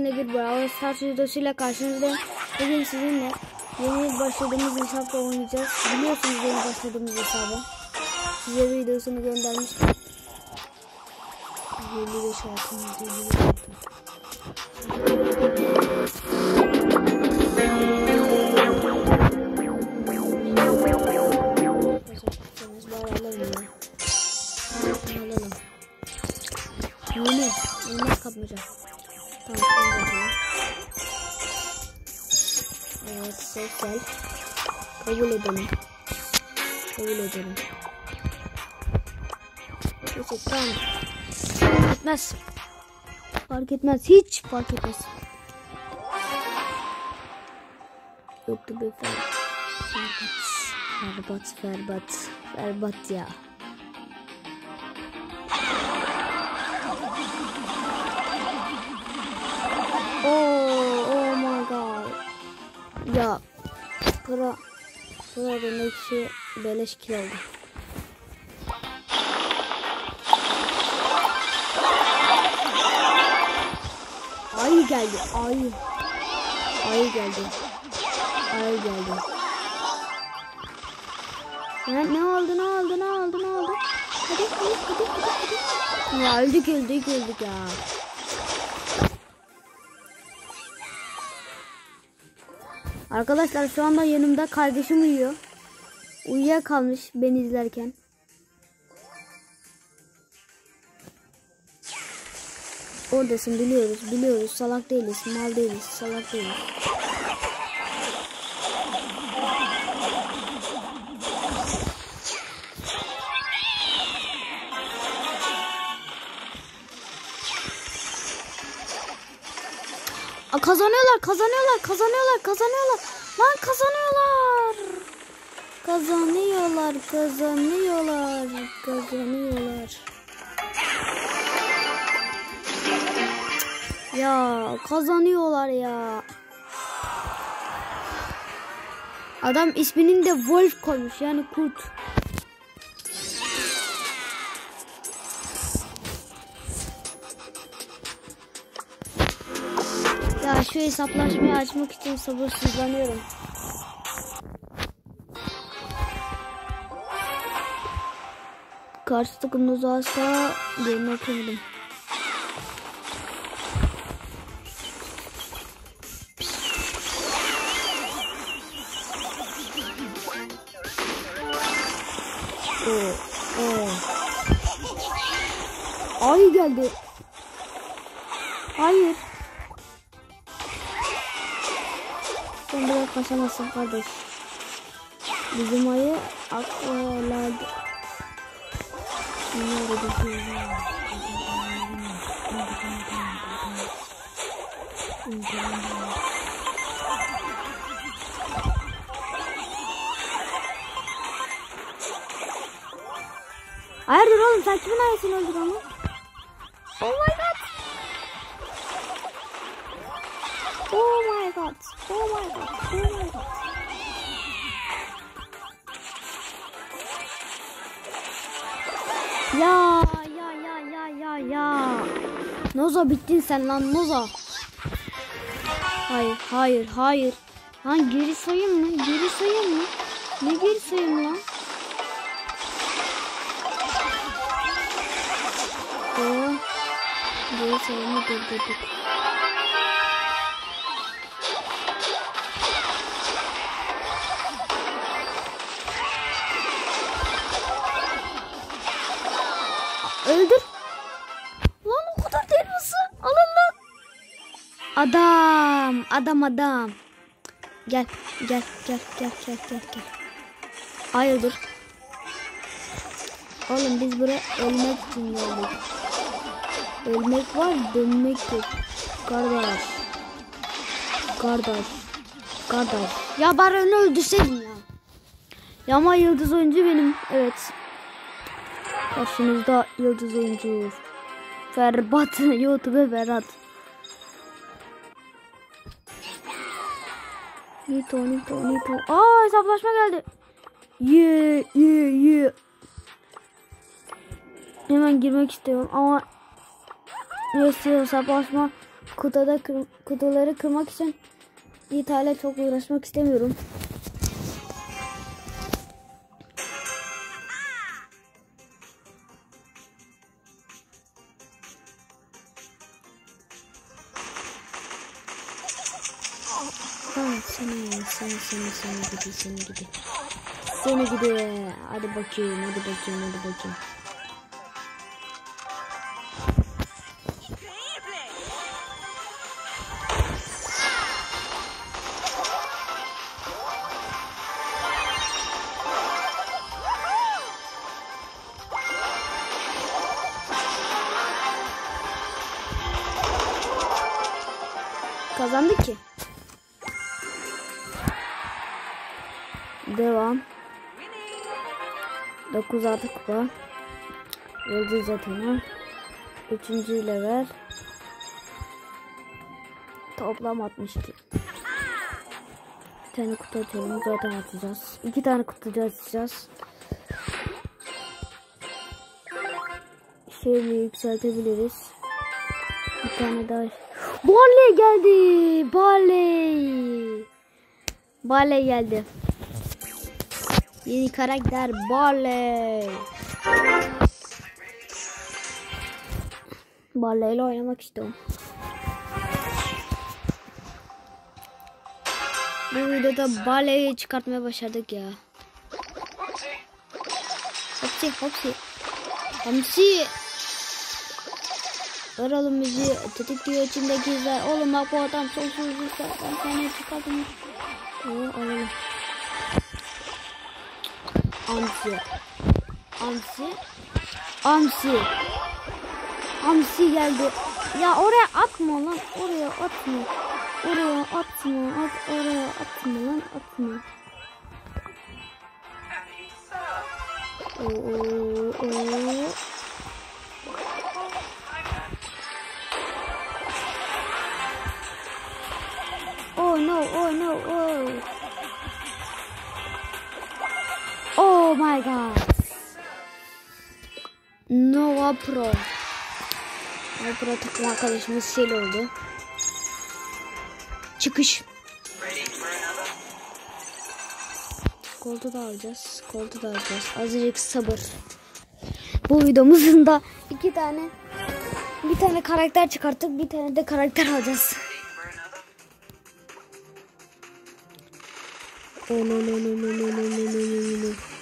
Yine bir Brawl Stars videosuyla karşınızdayım. Bugün sizinle yeni başladığımız hesapla oynayacağız. Biliyorsunuz yeni başladığımız hesabı. Size videosunu göndermiştim. 55 altın, 55 altın. Basarsanız bari alalım ya. Alalım. Yeni. Elmas kapmaca. Tamam. şunu bakalım. Evet. Sosyal. Kabul edelim. Kabul edelim. Neyse tamam. Fark etmez. Fark etmez. Ya. Para. Para demek ki beleş kil oldu. Ayı geldi. Ayı. Ayı geldi. Ayı geldi. Ya, ne oldu ne oldu ne oldu ne oldu? Hadi hadi hadi hadi hadi. Ya öldük öldük öldük ya. Arkadaşlar şu anda yanımda kardeşim uyuyor. Uyuyakalmış beni izlerken. Oradasın biliyoruz biliyoruz salak değiliz mal değiliz salak değiliz. Kazanıyorlar, kazanıyorlar, kazanıyorlar, kazanıyorlar. Lan kazanıyorlar. Kazanıyorlar, kazanıyorlar, kazanıyorlar. Ya kazanıyorlar ya. Adam isminin de Wolf koymuş yani kurt. Şu hesaplaşmayı açmak için sabırsızlanıyorum. Karşı takımda uzaksa yerini okumadım. Oo, oo. Ay geldi. Hayır. Kaçamazsın kardeş. Bizim ayı akvalarda. Nerede düşüyor? Hayırdır oğlum sen kimin ayısını öldürdün lan? Oh my god. Oh. Oh my god. Oh my god. Ya ya ya ya ya ya. Noza bittin sen lan Noza. Hayır hayır hayır. Lan geri sayayım mı? Geri sayayım mı? Ne geri sayayım lan? Geri sayımı durdurduk. Öldür. Lan o kadar değil misin? Alın lan. Adam. Adam adam. Gel. Gel. Gel. Gel. Gel. Gel. Gel. Hayırdır? Oğlum biz buraya ölmek için geldik. Ölmek var dönmek yok. Kardeş. Kardeş. Kardeş. Ya bari öldürseydin ya. Ya ama yıldız oyuncu benim. Evet. Karşınızda yıldız oyuncu. Ferbat. YouTube Ferhat. Nito Nito Nito. Aa hesaplaşma geldi. Ye ye ye. Hemen girmek istiyorum ama neyse hesaplaşma kutuda kır, kutuları kırmak için İtalya çok uğraşmak istemiyorum. Ha seni seni seni seni gidi seni gidi. Seni gidi. Hadi bakayım hadi bakayım hadi bakayım. Kazandık ki. Devam. 9 artı kupa. Yıldız atana. 3. level. Toplam 62. Bir tane kutu açalım. Zaten atacağız. İki tane kutu açacağız. Şeyi yükseltebiliriz. Bir tane daha. Barley geldi. Barley. Barley geldi. Yeni karakter Barley. Barley ile oynamak istiyorum. Bu videoda Barley'i çıkartmaya başardık ya. Hopsi hopsi. Hamsi. Oğlum bizi tetikliyor içindeki izler. Oğlum bak bu adam sonsuz izler. Ben seni çıkardım. Oo alalım. Amsi. Amsi. Amsi. Amsi geldi. Ya oraya atma lan. Oraya atma. Oraya atma. At oraya atma lan. Atma. Oo, oo. Oh no, oh no, oh. My god. Nova Pro. Nova Pro takım arkadaşımız şey oldu. Çıkış. Koltuğu da alacağız. Koltuğu da alacağız. Azıcık sabır. Bu videomuzun da iki tane bir tane karakter çıkarttık. Bir tane de karakter alacağız. Oh no no no no no no no no no no.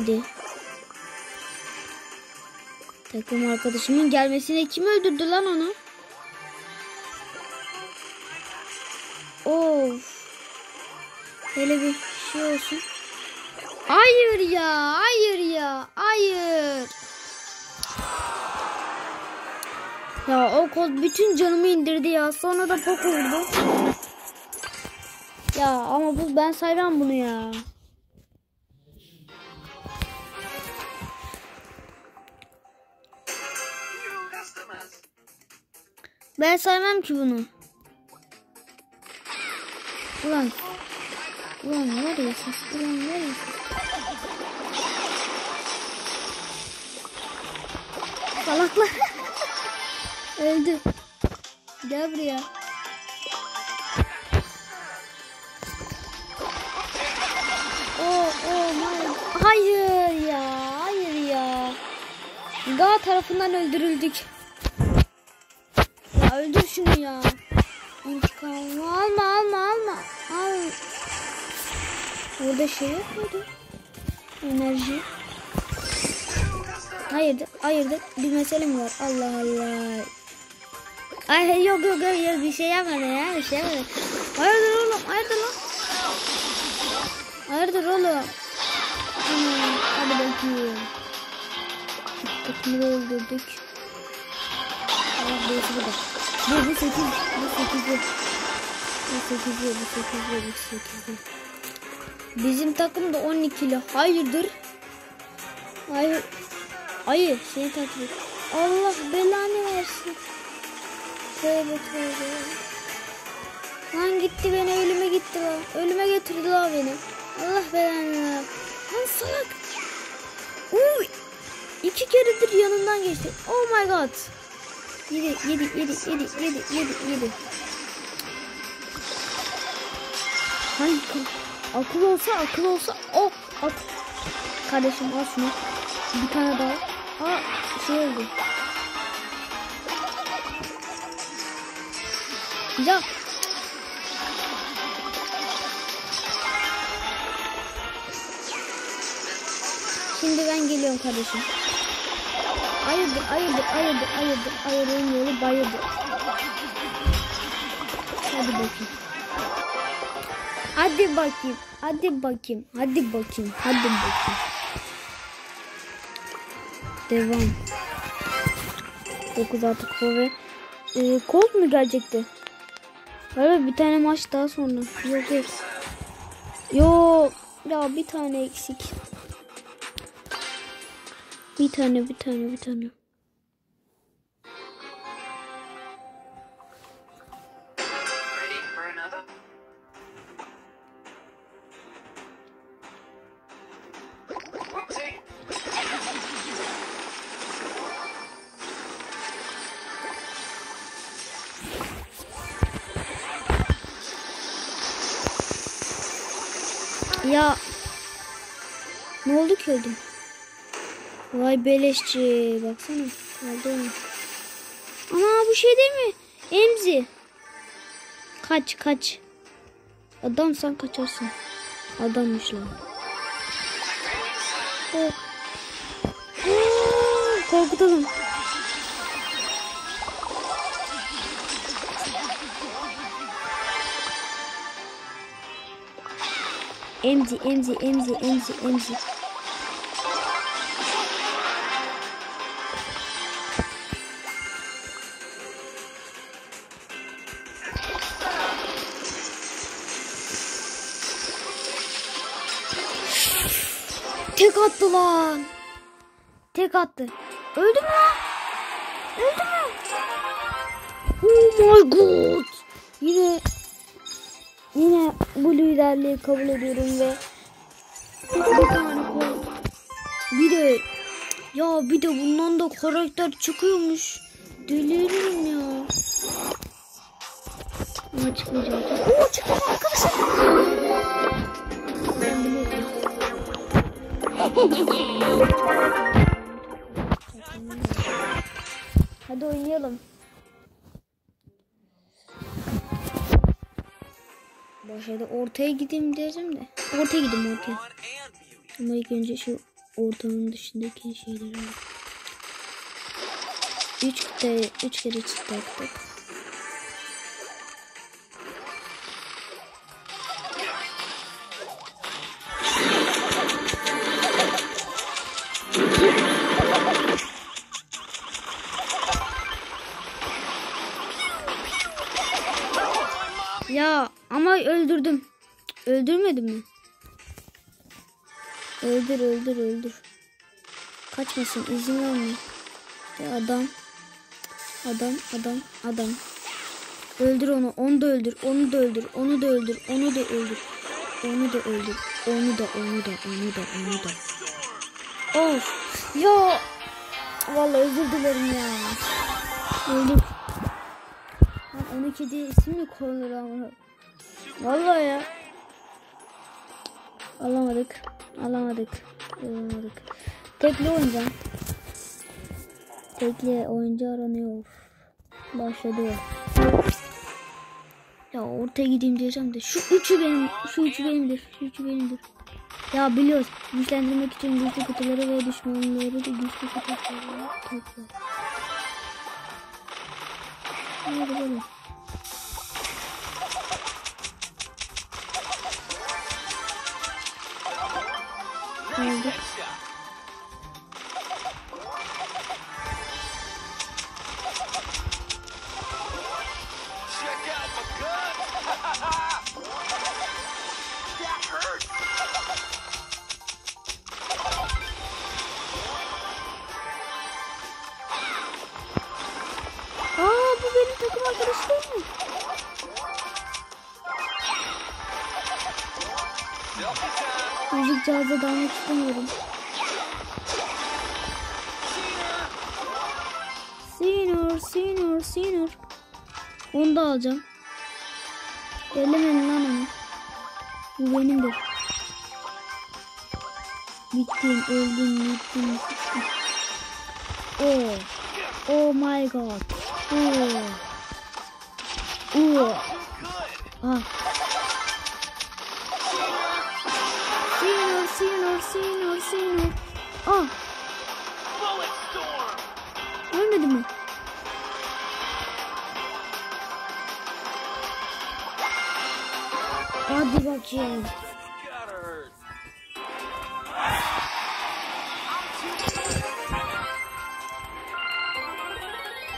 Hadi. Takım arkadaşımın gelmesine kim öldürdü lan onu? Of. Hele bir şey olsun. Hayır ya, hayır ya, hayır. Ya o kol bütün canımı indirdi ya. Sonra da pok vurdu. Ya ama bu ben saymam bunu ya. Ben saymam ki bunu. Ulan. Ulan var ya ses. Ulan var ya. Salaklar. Öldü. Gel buraya. Oh, oh my. Hayır ya. Hayır ya. Ga tarafından öldürüldük. Şunu ya. İntikam alma alma alma. Al. Orada şey yok muydu? Enerji. Hayırdır, hayırdır. Bir mesele mi var? Allah Allah. Ay yok yok yok bir şey yapmadı ya bir şey yapmadı. Hayırdır oğlum hayırdır lan. Hayırdır oğlum. Hmm, hadi bakayım. Takımı öldürdük. Allah birisi burada. Bu bu sekiz. Bu sekizli. Bu sekizli. Bu sekizli. Bu sekizli. Bizim takım da 12'li. Hayırdır? Hayır. Hayır. Seni takip et. Allah belanı versin. Tövbe tövbe. Lan gitti beni ölüme gitti lan. Ölüme götürdü lan beni. Allah belanı ya. Lan salak. Uy. İki keredir yanından geçti. Oh my god. Yedi, yedi, yedi, yedi, yedi, yedi, yedi. Hayır. Akıl olsa, akıl olsa. Oh, at. Kardeşim al şunu. Bir tane daha. Aa, şey oldu. Ya. Şimdi ben geliyorum kardeşim. Hayırdır, hayırdır, hayırdır, hayırdır, hayırın yolu bayırdır. Hadi bakayım. Hadi bakayım, hadi bakayım, hadi bakayım, hadi bakayım. Devam. 9 artık bu ve e, Colt mu gelecekti? Evet bir tane maç daha sonra. Yok yok. Yok. Ya bir tane eksik. Bir tane bir tane bir tane. Ya. Ne oldu ki öldüm? Vay beleşçi. Baksana. Kaldı onu. Ana bu şey değil mi? Emzi. Kaç kaç. Adam sen kaçarsın. Adammış lan. Oh. Oh, Korkutalım. Emzi, emzi, emzi, emzi, emzi. Lan. Tek attı. Öldü mü? Öldü mü? Oh my god. Yine yine bu liderliği kabul ediyorum ve bir tane koy. Bir de ya bir de bundan da karakter çıkıyormuş. Deliririm ya. Ama çıkmayacak. Oo çıktı arkadaşlar. Hadi oynayalım. Başladı ortaya gideyim diyeceğim de. Ortaya gideyim ortaya. Ama ilk önce şu ortanın dışındaki şeyleri alalım. Üç kere, üç kere çift Öldürmedim mi? Öldür öldür öldür. Kaçmasın izin verme. Ya adam. Adam adam adam. Öldür onu. Onu da öldür. Onu da öldür. Onu da öldür. Onu da öldür. Onu da öldür. Onu da onu da onu da onu da. Of. Ya. Vallahi özür dilerim ya. Öldük. Lan 12 diye isim mi konulur ama? Vallahi ya. Alamadık. Alamadık. Alamadık. Tekli oynayacağım. Tekli oyuncu aranıyor. Başladı. Ya ortaya gideyim diyeceğim de şu üçü benim, şu üçü benimdir, şu üçü benimdir. Ya biliyoruz, güçlendirmek için güçlü kutuları ve düşmanları da güçlü kutuları topla. Hadi böyle. Oldu. Check Sinor, sinor. Onu da alacağım. Ellemeyin lan onu. Bu benimdir. Bittim, öldüm, bittim. Oh. Oh my god. Oh. Oh. Ah. Sinor, sinor, sinor, sinor. Ah. Ölmedi mi? Hadi bakayım.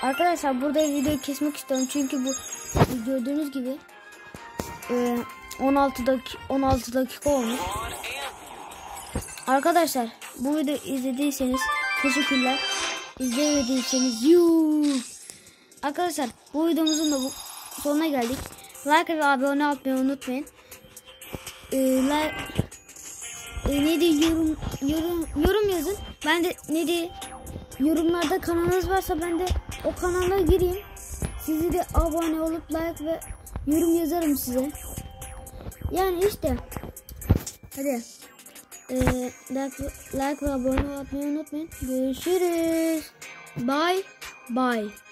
Arkadaşlar burada videoyu kesmek istiyorum çünkü bu gördüğünüz gibi e, 16 dakika 16 dakika olmuş. Arkadaşlar bu videoyu izlediyseniz teşekkürler. İzlemediyseniz yuh. Arkadaşlar bu videomuzun da bu sonuna geldik. Like ve abone olmayı unutmayın. Like, e, ne diye yorum, yorum, yorum yazın. Ben de ne diye yorumlarda kanalınız varsa ben de o kanala gireyim. Sizi de abone olup like ve yorum yazarım size. Yani işte. Hadi. Ee, like, like ve abone olmayı unutmayın. Görüşürüz. Bye. Bye.